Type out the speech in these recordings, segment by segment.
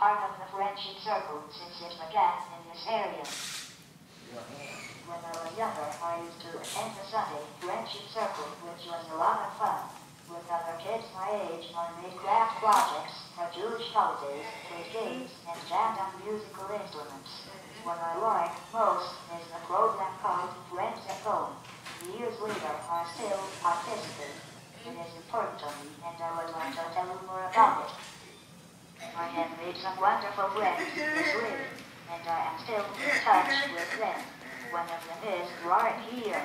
part of the friendship circle since it began in this area. When I was younger, I used to attend the Sunday friendship circle, which was a lot of fun. With other kids my age, I made craft projects for Jewish holidays, played games, and jammed on musical instruments. What I like most is the program called Friends at Home. Years later, I still participate. It and I would like to tell you more about it. I have made some wonderful friends this week, and I am still in touch with them. One of them is right here.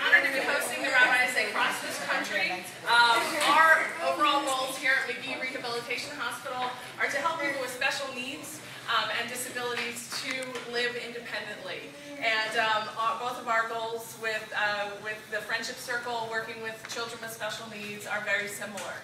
honored to be hosting the rabbis across this country. Um, our overall goals here at Magee Rehabilitation Hospital are to help people with special needs um, and disabilities to live independently. And um, our- both of our goals with, uh, with the Friendship Circle, working with children with special needs, are very similar.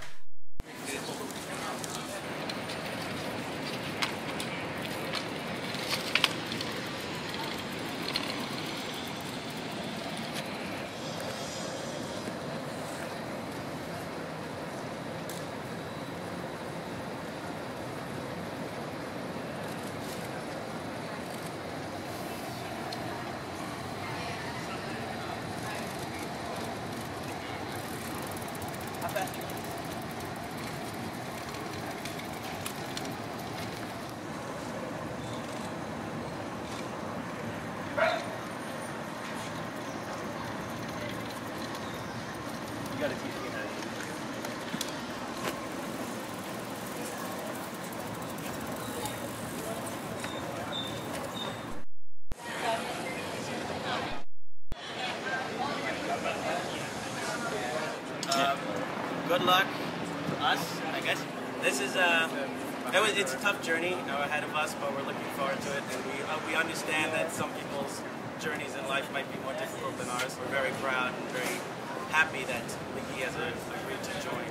You gotta teach me how to eat. Um, good luck to us, I guess. This is a, it was, it's a tough journey uh, ahead of us, but we're looking forward to it. And we, uh, we understand that some people's journeys in life might be more difficult than ours. We're very proud and very happy that Magee has uh, agreed to join,